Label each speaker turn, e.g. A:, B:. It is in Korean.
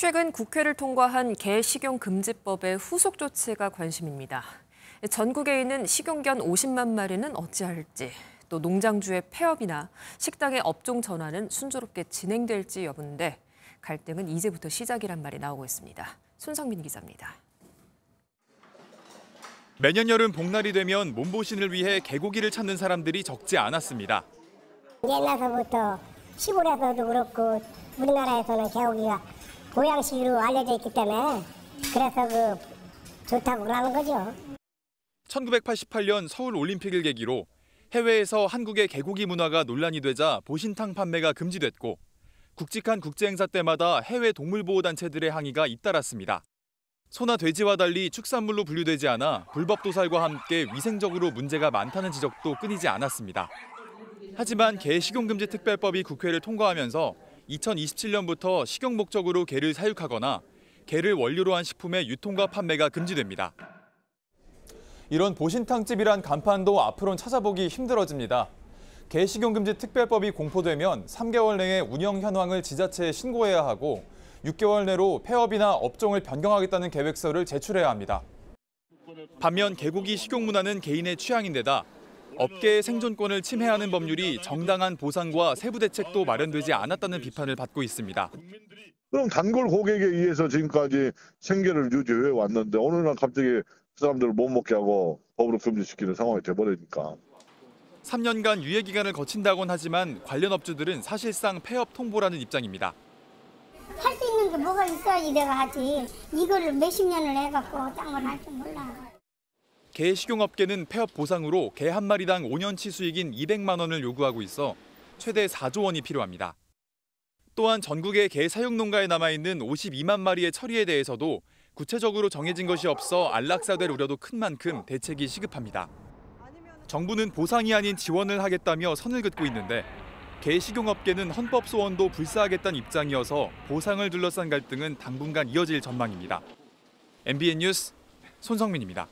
A: 최근 국회를 통과한 개 식용 금지법의 후속 조치가 관심입니다. 전국에 있는 식용견 50만 마리는 어찌할지, 또 농장주의 폐업이나 식당의 업종 전환은 순조롭게 진행될지 여부인데 갈등은 이제부터 시작이란 말이 나오고 있습니다. 손성민 기자입니다.
B: 매년 여름 복날이 되면 몸보신을 위해 개고기를 찾는 사람들이 적지 않았습니다.
C: 옛날서부터 시골에서도 그렇고 우리나라에서는 개고기가 보양식으로 알려져 있기 때문에 그래서 그 좋다고 그러는 거죠.
B: 1988년 서울 올림픽을 계기로 해외에서 한국의 개고기 문화가 논란이 되자 보신탕 판매가 금지됐고 굵직한 국제 행사 때마다 해외 동물 보호 단체들의 항의가 잇따랐습니다. 소나 돼지와 달리 축산물로 분류되지 않아 불법 도살과 함께 위생적으로 문제가 많다는 지적도 끊이지 않았습니다. 하지만 개 식용 금지 특별법이 국회를 통과하면서 2027년부터 식용 목적으로 개를 사육하거나 개를 원료로 한 식품의 유통과 판매가 금지됩니다. 이런 보신탕집이란 간판도 앞으론 찾아보기 힘들어집니다. 개 식용금지 특별법이 공포되면 3개월 내에 운영 현황을 지자체에 신고해야 하고 6개월 내로 폐업이나 업종을 변경하겠다는 계획서를 제출해야 합니다. 반면 개고기 식용 문화는 개인의 취향인데다 업계의 생존권을 침해하는 법률이 정당한 보상과 세부 대책도 마련되지 않았다는 비판을 받고 있습니다.
D: 그럼 단골 고객에 의해서 지금까지 생계를 유지해 왔는데 어느 날 갑자기 그 사람들을 못 먹게 하고 법으로 금지시키는 상황이 돼버리니까
B: 3년간 유예 기간을 거친다곤 하지만 관련 업주들은 사실상 폐업 통보라는 입장입니다.
C: 할 수 있는 게 뭐가 있어야지 내가 하지. 이거를 몇십 년을 해갖고 딴걸할줄 몰라.
B: 개 식용업계는 폐업 보상으로 개 한 마리당 5년치 수익인 200만 원을 요구하고 있어 최대 4조 원이 필요합니다. 또한 전국의 개 사육 농가에 남아있는 52만 마리의 처리에 대해서도 구체적으로 정해진 것이 없어 안락사될 우려도 큰 만큼 대책이 시급합니다. 정부는 보상이 아닌 지원을 하겠다며 선을 긋고 있는데 개 식용업계는 헌법 소원도 불사하겠다는 입장이어서 보상을 둘러싼 갈등은 당분간 이어질 전망입니다. MBN 뉴스 손성민입니다.